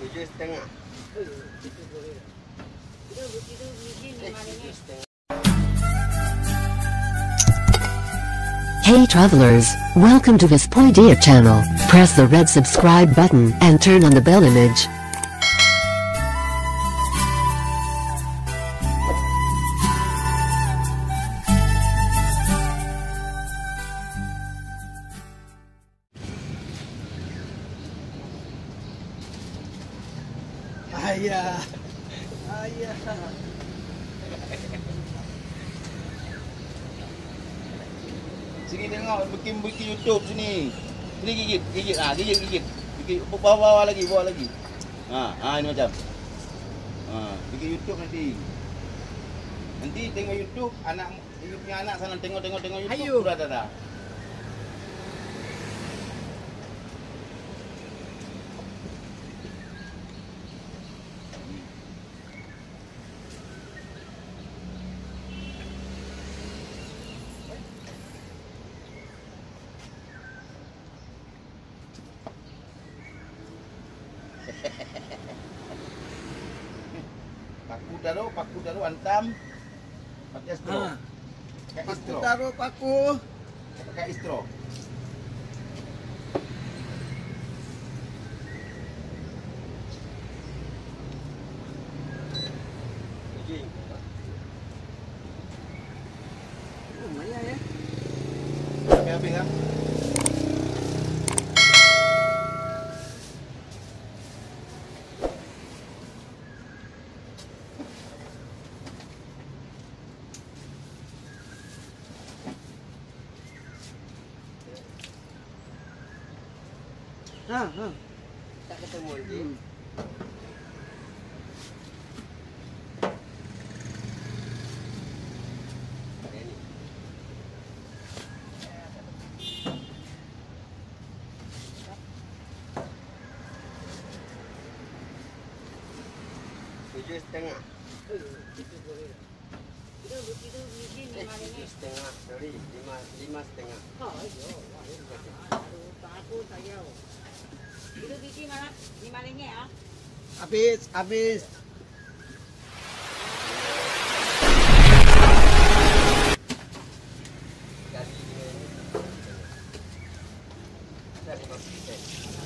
Tujuh setengah. Hey travelers, welcome to Vespoidia channel. Press the red subscribe button and turn on the bell image. Ayah. Ayah. Sini tengok bikin bikin YouTube sini. Sini gigit, gigit ah, gigit gigit. Gigit bawah bawah lagi, bawah lagi. Ha, ha ini macam. Ha, bikin YouTube nanti. Nanti tengok YouTube anak you punya anak sana tengok tengok tengok YouTube Ayo. dah dah dah. Paku taruh, paku taruh antam. Pakai straw. Ha. Pakai Paku straw. taruh paku. Pakai straw. Ha, ha. Tak ketemu lagi. Hmm. Tujuh setengah. Itu biji Eh, lima tujuh ringgit. setengah. Sorry, lima, lima setengah. Oh. Aduh, paku saya. Habis, habis. Kali dua